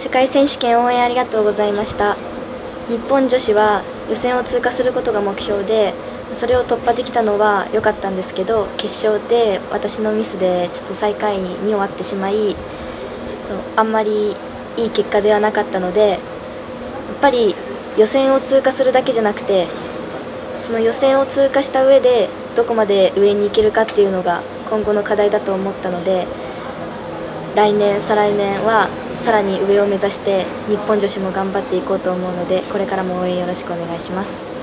世界選手権応援ありがとうございました。日本女子は予選を通過することが目標でそれを突破できたのは良かったんですけど決勝で私のミスでちょっと最下位に終わってしまいあんまりいい結果ではなかったのでやっぱり予選を通過するだけじゃなくてその予選を通過した上でどこまで上に行けるかっていうのが今後の課題だと思ったので来年、再来年はさらに上を目指して日本女子も頑張っていこうと思うのでこれからも応援よろしくお願いします。